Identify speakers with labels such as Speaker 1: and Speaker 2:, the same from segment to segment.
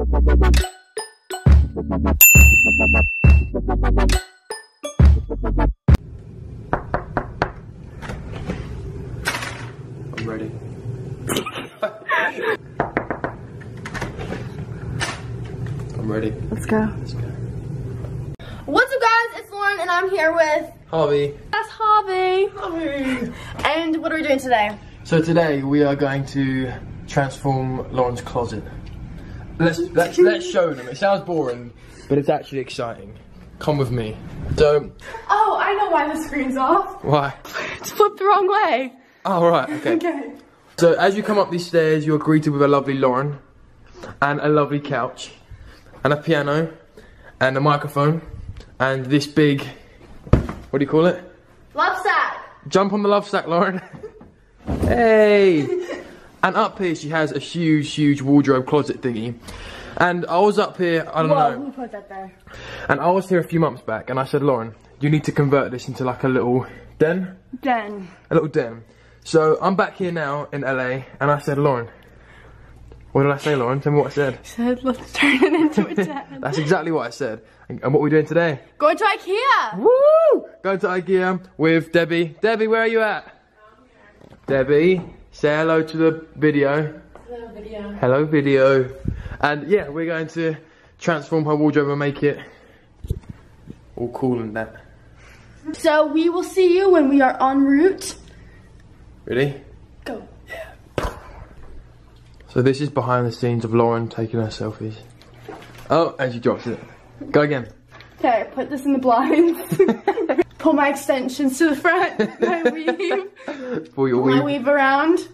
Speaker 1: I'm ready. I'm ready.
Speaker 2: Let's go.
Speaker 1: Let's go.
Speaker 2: What's up guys, it's Loren and I'm here with
Speaker 1: Harvey.
Speaker 2: That's Harvey. And what are we doing today?
Speaker 1: So today we are going to transform Loren's closet. Let's let's let's show them. It sounds boring, but it's actually exciting. Come with me. So
Speaker 2: Oh, I know why the screen's off.
Speaker 1: why?
Speaker 2: It's flipped the wrong way.
Speaker 1: Oh right, okay.
Speaker 2: Okay.
Speaker 1: So as you come up these stairs, you're greeted with a lovely Loren, and a lovely couch, and a piano, and a microphone, and this big, what do you call it?
Speaker 2: Love sack.
Speaker 1: Jump on the love sack, Loren. hey! And up here she has a huge, huge wardrobe closet thingy. And I was up here, I don't
Speaker 2: Whoa,
Speaker 1: know,
Speaker 2: who put that there?
Speaker 1: and I was here a few months back, and I said, Loren, you need to convert this into like a little den,
Speaker 2: Den.
Speaker 1: a little den. So I'm back here now in LA, and I said, Loren, what did I say, Loren? Tell me what I said.
Speaker 2: Said let's turn it into a den.
Speaker 1: That's exactly what I said. And, and what we're doing today?
Speaker 2: Going to Ikea.
Speaker 1: Woo! Going to IKEA with Debbie. Debbie, where are you at? Debbie, say hello to the video.
Speaker 2: Hello video.
Speaker 1: Hello, video. And yeah, we're going to transform her wardrobe and make it all cool and that.
Speaker 2: So we will see you when we are en route.
Speaker 1: Ready?
Speaker 2: Go. Yeah.
Speaker 1: So this is behind the scenes of Loren taking her selfies. Oh, and she drops it. Go again.
Speaker 2: Okay, put this in the blinds. Pull my extensions to the front. My weave.
Speaker 1: For your
Speaker 2: my
Speaker 1: weave.
Speaker 2: weave around.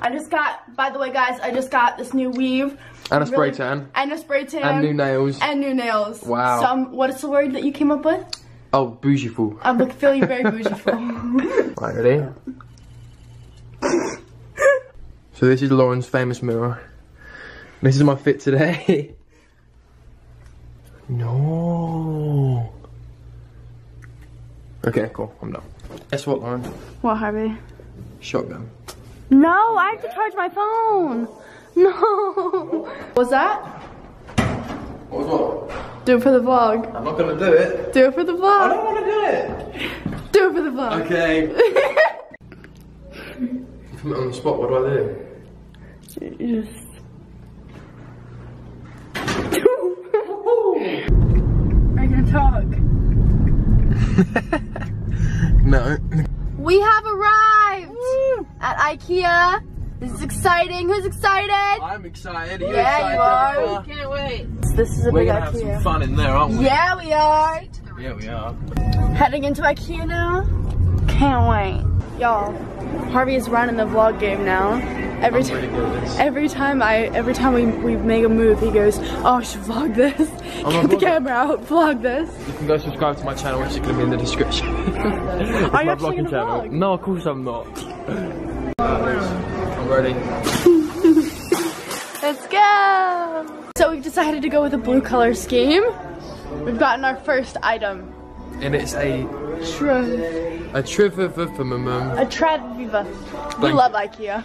Speaker 2: I just got, by the way, guys, I just got this new weave.
Speaker 1: And a spray
Speaker 2: Really-
Speaker 1: tan.
Speaker 2: And a spray tan.
Speaker 1: And new nails.
Speaker 2: And new nails.
Speaker 1: Wow.
Speaker 2: Some, um, what is the word that you came up with?
Speaker 1: Oh, bougiful.
Speaker 2: I'm feeling very beautiful.
Speaker 1: Right, ready? so this is Loren's famous mirror. This is my fit today. no. Okay, cool. I'm done. Guess what, Loren?
Speaker 2: what, Harvey?
Speaker 1: Shotgun.
Speaker 2: No, I have to charge my phone. No. What's that?
Speaker 1: What was what?
Speaker 2: Do it for the vlog.
Speaker 1: I'm not gonna do it.
Speaker 2: Do it for the vlog.
Speaker 1: I don't wanna do it.
Speaker 2: Do it for the vlog.
Speaker 1: Okay. you put me on the spot, what do I do?
Speaker 2: You just. Are you gonna talk?
Speaker 1: No.
Speaker 2: We have arrived at IKEA. This is exciting. Who's excited?
Speaker 1: I'm excited. Are you
Speaker 2: Yeah, you are.
Speaker 1: excited?
Speaker 2: Can't wait. This is a
Speaker 1: We're
Speaker 2: big
Speaker 1: gonna have some
Speaker 2: IKEA.
Speaker 1: fun in there, aren't we?
Speaker 2: Yeah, we are.
Speaker 1: Yeah, we are.
Speaker 2: Heading into IKEA now. Can't wait. Y'all, Harvey is running the vlog game now. Every
Speaker 1: I'm
Speaker 2: time.
Speaker 1: good at this.
Speaker 2: Every time I, every time we, we make a move, he goes, "Oh, I should vlog this.
Speaker 1: I'm
Speaker 2: Get the camera out, vlog this."
Speaker 1: You can go subscribe to my channel, which is to be in the description.
Speaker 2: Are you actually
Speaker 1: vlogging
Speaker 2: gonna vlog?
Speaker 1: No, of course I'm not. I'm ready.
Speaker 2: Let's go! So we've decided to go with a blue color scheme. We've gotten our first item.
Speaker 1: And it's a
Speaker 2: Tre-
Speaker 1: a trivivifimum.
Speaker 2: a Tread Viva. We love IKEA.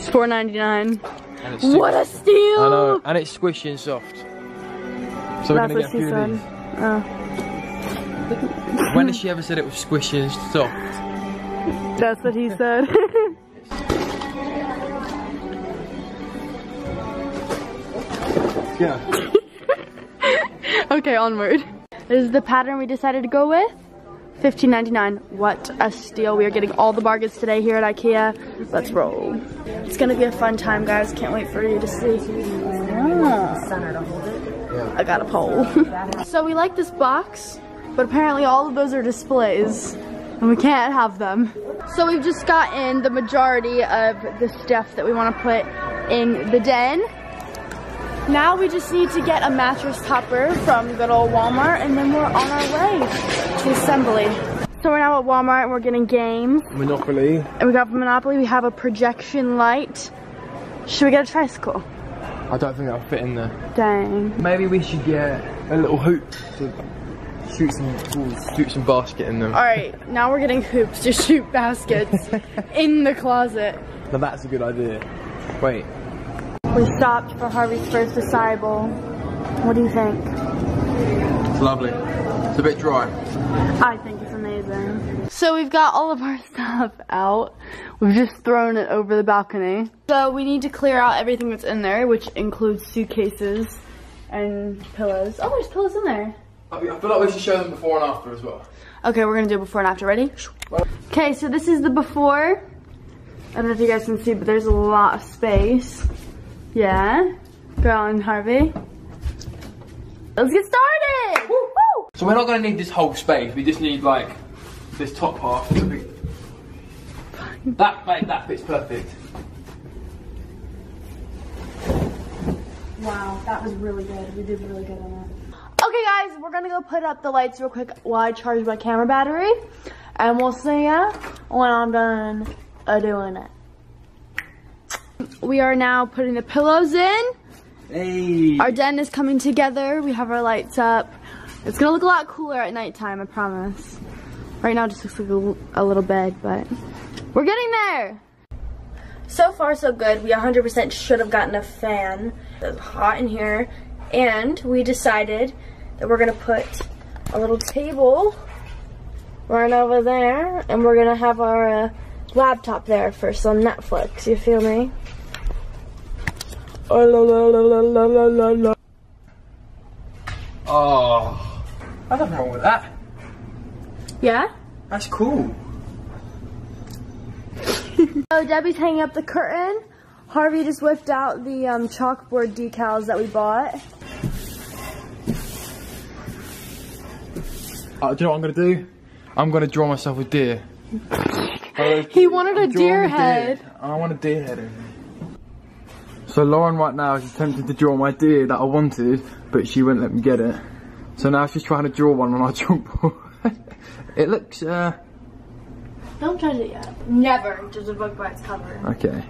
Speaker 2: It's four ninety nine. What a steal!
Speaker 1: I know, and it's squishy and soft. So we're gonna
Speaker 2: what
Speaker 1: get a few
Speaker 2: said.
Speaker 1: of
Speaker 2: Oh.
Speaker 1: When has she ever said it was squishy and soft?
Speaker 2: that's what he said.
Speaker 1: Yeah.
Speaker 2: okay, onward. This is the pattern we decided to go with. Fifteen ninety nine. What a steal! We are getting all the bargains today here at IKEA. Let's roll. It's gonna be a fun time, guys. Can't wait for you to see. Ah. I got a pole. so we like this box, but apparently all of those are displays, and we can't have them. So we've just gotten the majority of the stuff that we want to put in the den. Now we just need to get a mattress topper from good old Walmart and then we're on our way to assembly. So we're now at Walmart and we're getting games.
Speaker 1: Monopoly.
Speaker 2: And we got Monopoly, we have a projection light. Should we get a tricycle?
Speaker 1: I don't think that'll fit in there.
Speaker 2: Dang.
Speaker 1: Maybe we should get a little hoop to shoot some balls, shoot some basket in them.
Speaker 2: Alright, now we're getting hoops to shoot baskets in the closet.
Speaker 1: Now that's a good idea. Wait.
Speaker 2: We stopped for Harvey's first acai. What do you think?
Speaker 1: It's lovely. It's a bit dry.
Speaker 2: I think it's So we've got all of our stuff out. We've just thrown it over the balcony. So we need to clear out everything that's in there, which includes suitcases and pillows. Oh, there's pillows in there.
Speaker 1: I feel like we should show them before and after as well.
Speaker 2: Okay, we're gonna do before and after. Ready? Okay, so this is the before. I don't know if you guys can see, but there's a lot of space. Yeah. girl and Harvey. Let's get started! Woo!
Speaker 1: So we're not going to need this whole space. We just need like this top half. That like, that fits perfect.
Speaker 2: Wow, that was really good. We did really good on that. Okay guys, we're gonna go put up the lights real quick while I charge my camera battery. And we'll see ya when I'm done uh, doing it. We are now putting the pillows in.
Speaker 1: Hey.
Speaker 2: Our den is coming together. We have our lights up. It's gonna look a lot cooler at nighttime, I promise. Right now it just looks like a, a little bed, but we're getting there. So far so good. We 100% should have gotten a fan. It's hot in here. And we decided that we're gonna put a little table right over there. And we're gonna have our uh, laptop there for some Netflix, you feel me? Oh, la, la, la, la, la, la, la.
Speaker 1: Oh, nothing wrong with that.
Speaker 2: Yeah?
Speaker 1: That's cool.
Speaker 2: So Debbie's hanging up the curtain. Harvey just whipped out the um, chalkboard decals that we bought.
Speaker 1: Uh, do you know what I'm gonna do? I'm gonna draw myself a deer.
Speaker 2: He wanted a
Speaker 1: I'm drawing
Speaker 2: deer head.
Speaker 1: I want a deer head. in. So Loren right now is attempting to draw my deer that I wanted, but she wouldn't let me get it. So now she's trying to draw one on our chalkboard. it looks, uh,
Speaker 2: Don't touch it yet. Never judge a book by its cover.
Speaker 1: okay.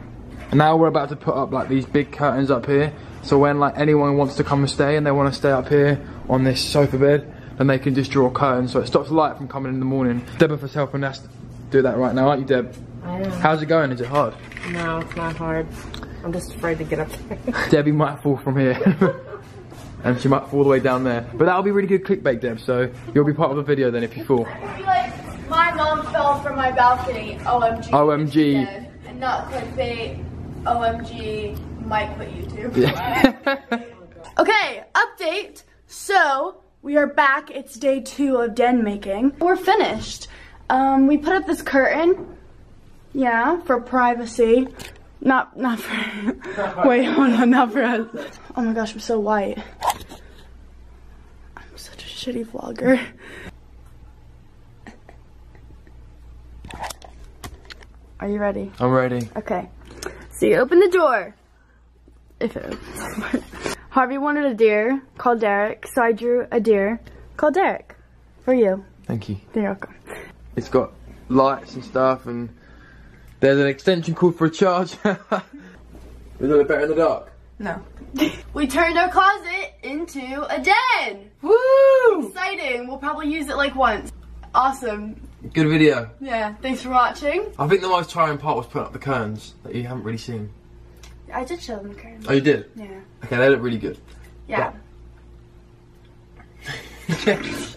Speaker 1: And now we're about to put up like these big curtains up here. So when like anyone wants to come and stay and they want to stay up here on this sofa bed, then they can just draw curtains so it stops light from coming in the morning. Debitha's helping us do that right now, aren't you Deb?
Speaker 3: I know.
Speaker 1: How's it going? Is it hard?
Speaker 3: No, it's not hard. I'm just afraid to get up there.
Speaker 1: Debbie might fall from here. and she might fall all the way down there. But that'll be really good clickbait, Deb, so you'll be part of the video then if you fall.
Speaker 2: Like, my mom fell from my balcony, OMG.
Speaker 1: OMG.
Speaker 2: dead. And not clickbait, OMG, might quit YouTube.
Speaker 1: Yeah.
Speaker 2: Okay, update. So, we are back. It's day two of den making. We're finished. Um, we put up this curtain. Yeah, for privacy. Not, not for, wait, hold on, not for us. Oh my gosh, I'm so white. I'm such a shitty vlogger. Are you ready?
Speaker 1: I'm ready.
Speaker 2: Okay. So you open the door. If it opens. Harvey wanted a deer called Derek, so I drew a deer called Derek. For you.
Speaker 1: Thank you.
Speaker 2: You're welcome.
Speaker 1: It's got lights and stuff and there's an extension cord for a charge. Is it better in the dark?
Speaker 3: No.
Speaker 2: We turned our closet into a den! Woo! Exciting. We'll probably use it like once. Awesome.
Speaker 1: Good video.
Speaker 2: Yeah, thanks for watching.
Speaker 1: I think the most trying part was putting up the curtains that you haven't really seen.
Speaker 2: I did show them the curtains.
Speaker 1: Oh, you did?
Speaker 2: Yeah.
Speaker 1: Okay, they look really good.
Speaker 2: Yeah.